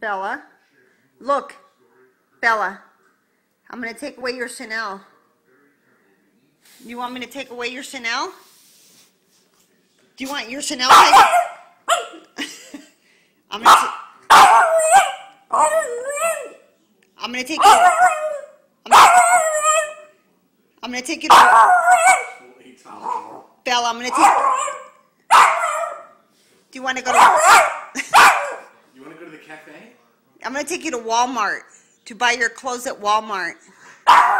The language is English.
Bella. Look, Bella. I'm going to take away your Chanel. You want me to take away your Chanel? Do you want your Chanel? I'm going to I'm going to take it. I'm going to take it. Bella, I'm going to take Do you want to go to You want to go to the cafe? I'm going to take you to Walmart to buy your clothes at Walmart. Ah!